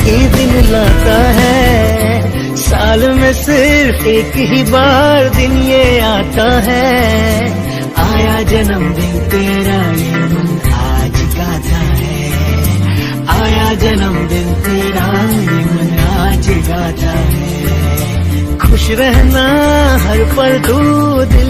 ही दिन लाता है। साल में सिर्फ़ एक ही बार दिन ये आता है। आया जन्मदिन तेरा ये मन आज गाता है। आया जन्मदिन तेरा ये मन आज गाता है। खुश रहना हर पल तू दिल